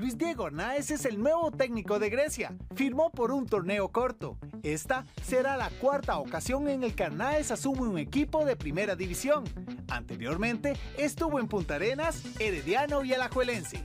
Luis Diego Arnaez es el nuevo técnico de Grecia. Firmó por un torneo corto. Esta será la cuarta ocasión en el que Arnaez asume un equipo de primera división. Anteriormente estuvo en Punta Arenas, Herediano y Alajuelense.